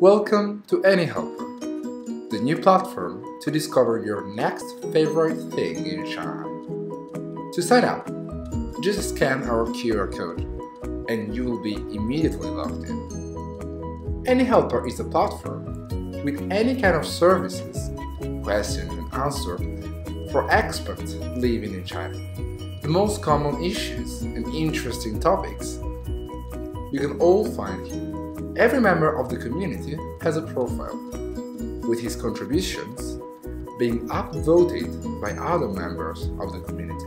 Welcome to Any Helper, the new platform to discover your next favorite thing in China. To sign up, just scan our QR code and you will be immediately logged in. Any Helper is a platform with any kind of services, question and answer for experts living in China. The most common issues and interesting topics you can all find here. Every member of the community has a profile, with his contributions being upvoted by other members of the community.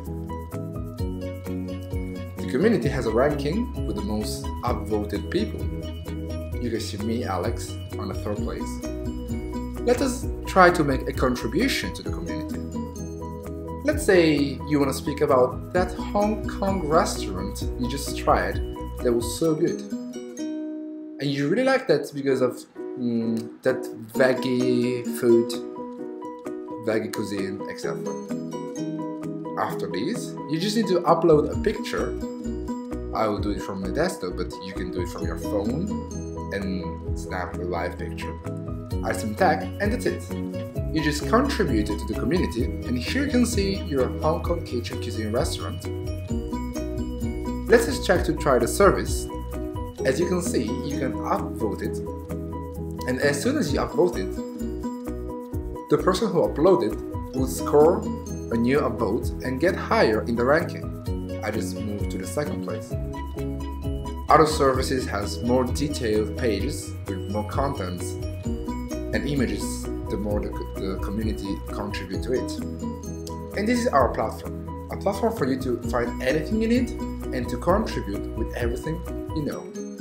The community has a ranking with the most upvoted people. You can see me, Alex, on the third place. Let us try to make a contribution to the community. Let's say you want to speak about that Hong Kong restaurant you just tried that was so good and you really like that because of mm, that veggie food, veggie cuisine, etc. After this, you just need to upload a picture. I will do it from my desktop, but you can do it from your phone and snap a live picture. Add some tag, and that's it. You just contributed to the community, and here you can see your Hong Kong Kitchen Cuisine restaurant. Let's just check to try the service as you can see, you can upvote it. And as soon as you upvote it, the person who uploaded will score a new upvote and get higher in the ranking. I just moved to the second place. Other services has more detailed pages with more contents and images the more the, the community contribute to it. And this is our platform, a platform for you to find anything you need and to contribute with everything you know.